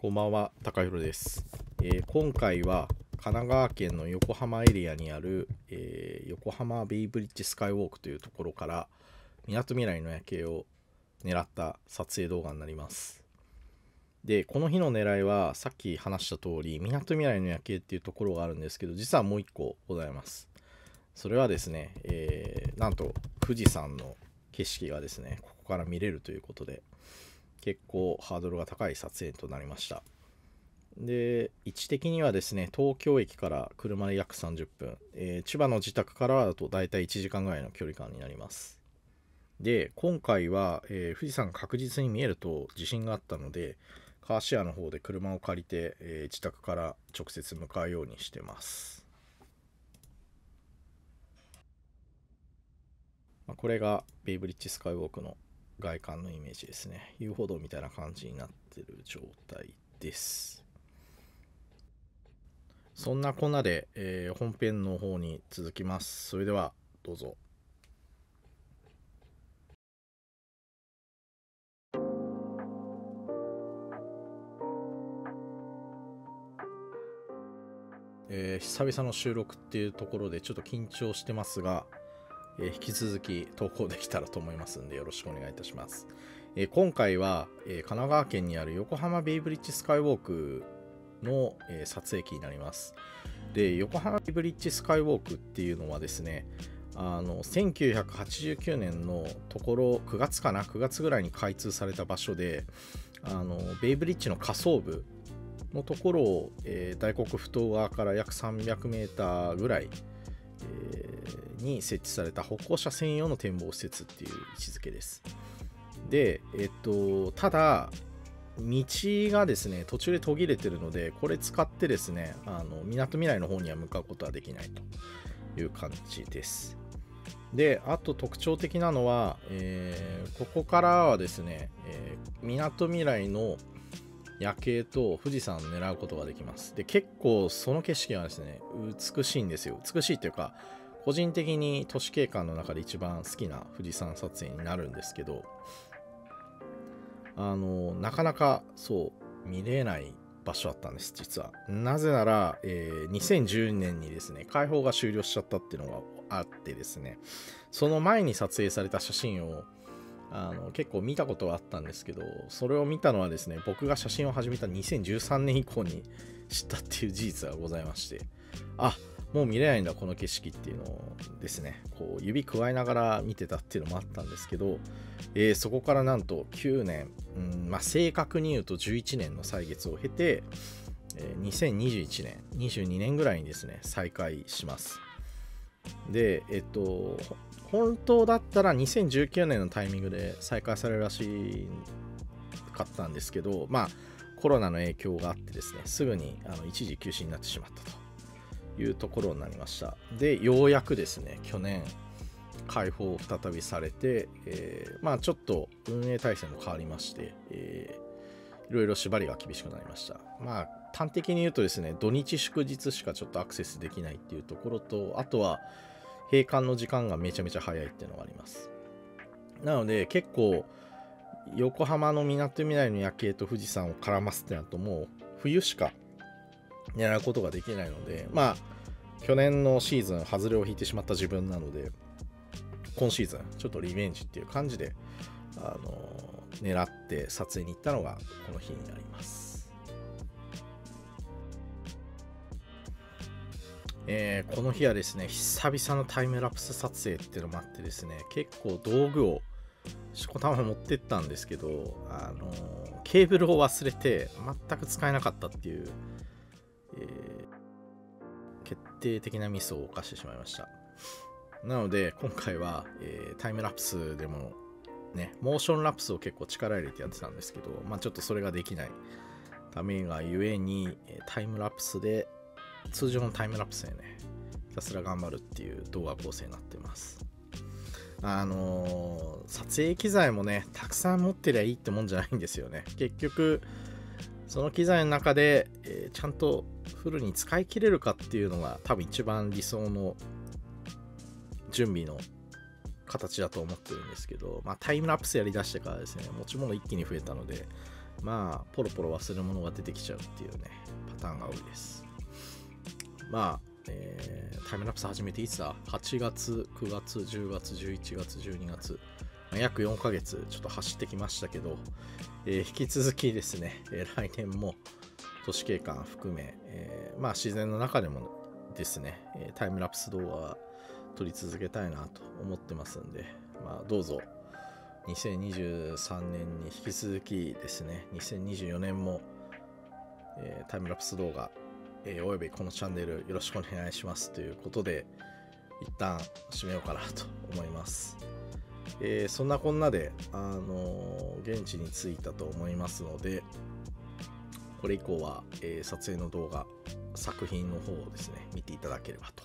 こんばんは、高弘です、えー今回は神奈川県の横浜エリアにある、えー横浜ベイブリッジスカイウォークというところからみなとみらいの夜景を狙った撮影動画になります。で、この日の狙いはさっき話した通りみなとみらいの夜景っていうところがあるんですけど実はもう一個ございます。それはですね、えーなんと富士山の景色がですね、ここから見れるということで結構ハードルが高い撮影となりました。で位置的にはですね東京駅から車で約30分、えー千葉の自宅からだと大体1時間ぐらいの距離感になります。で今回は、えー富士山が確実に見えると自信があったのでカーシェアの方で車を借りて、えー自宅から直接向かうようにしてます。これがベイブリッジスカイウォークの外観のイメージですね。遊歩道みたいな感じになってる状態です。そんなこんなで、えー本編の方に続きます。それではどうぞ。えー久々の収録っていうところでちょっと緊張してますが、え引き続き投稿できたらと思いますんでよろしくお願いいたします。え今回は、え神奈川県にある横浜ベイブリッジスカイウォークの、え撮影機になります。で、横浜ベイブリッジスカイウォークっていうのはですね、あの1989年のところ9月かな9月ぐらいに開通された場所であのベイブリッジの下層部のところを、えー大黒ふ頭側から約300メーターぐらい、えに設置された歩行者専用の展望施設っていう位置づけです。で、えっと、ただ、道がですね、途中で途切れてるので、これ使ってですね、あの、みなとみらいの方には向かうことはできないという感じです。で、あと特徴的なのは、えーここからはですね、え、みなとみらいの夜景と富士山を狙うことができます。で、結構その景色はですね、美しいんですよ。美しいっていうか、個人的に都市景観の中で一番好きな富士山撮影になるんですけど、あの、なかなかそう見れない場所だったんです、実は。なぜなら、えー2010年にですね、開放が終了しちゃったっていうのがあってですね、その前に撮影された写真をあの結構見たことがあったんですけど、それを見たのはですね、僕が写真を始めた2013年以降に知ったっていう事実がございまして、あもう見れないんだ、この景色っていうのをですね、こう指加えながら見てたっていうのもあったんですけど、えーそこからなんと9年、うんまあ、正確に言うと11年の歳月を経て、えー2021年、22年ぐらいにですね、再開します。で、えっと、本当だったら2019年のタイミングで再開されるらしかったんですけど、まあ、コロナの影響があってですね、すぐにあの一時休止になってしまったというところになりました。で、ようやくですね、去年、開放を再びされて、えーまあちょっと運営体制も変わりまして、えーいろいろ縛りが厳しくなりました。まあ端的に言うとですね、土日祝日しかちょっとアクセスできないっていうところと、あとは閉館の時間がめちゃめちゃ早いっていうのがあります。なので結構横浜のみなとみらいの夜景と富士山を絡ますってなるともう冬しか狙うことができないので、まあ去年のシーズン外れを引いてしまった自分なので、今シーズンちょっとリベンジっていう感じで、あの狙って撮影に行ったのがこの日になります、えーこの日はですね久々のタイムラプス撮影っていうのもあってですね結構道具をしこたま持ってったんですけど、あのケーブルを忘れて全く使えなかったっていう、えー決定的なミスを犯してしまいました。なので今回は、えータイムラプスでもねモーションラプスを結構力入れてやってたんですけどまあちょっとそれができないためがゆえにタイムラプスで通常のタイムラプスでねひたすら頑張るっていう動画構成になってます。あのー撮影機材もねたくさん持ってりゃいいってもんじゃないんですよね。結局その機材の中で、えーちゃんとフルに使い切れるかっていうのが多分一番理想の準備の形だと思ってるんですけど、まあ、タイムラプスやりだしてからですね持ち物一気に増えたのでまあポロポロ忘れ物が出てきちゃうっていうねパターンが多いですまあ、えータイムラプス始めていつだ ?8 月、9月、10月、11月、12月、ま約4ヶ月ちょっと走ってきましたけど、えー引き続きですね、え来年も都市景観含め、えーまあ自然の中でもですね、タイムラプス動画は撮り続けたいなと思ってますんで、まあどうぞ2023年に引き続きですね、2024年も、えータイムラプス動画、えーおよびこのチャンネルよろしくお願いしますということで、一旦締めようかなと思います。えーそんなこんなで、あの現地に着いたと思いますので、これ以降は、えー撮影の動画、作品の方をですね、見ていただければと